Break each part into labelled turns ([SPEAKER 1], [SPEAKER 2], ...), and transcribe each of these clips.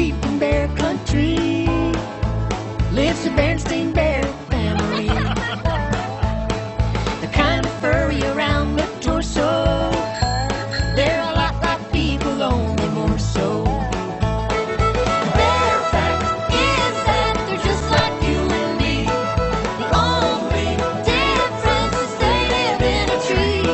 [SPEAKER 1] deep in bear country lives the Berenstain Bear family. They're kind of furry around the torso. They're a lot like people, only more so. The bear fact is that they're just like you and me. The only difference is they live in a tree.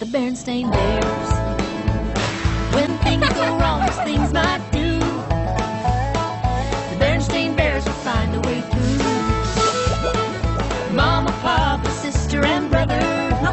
[SPEAKER 1] The Berenstain Bears.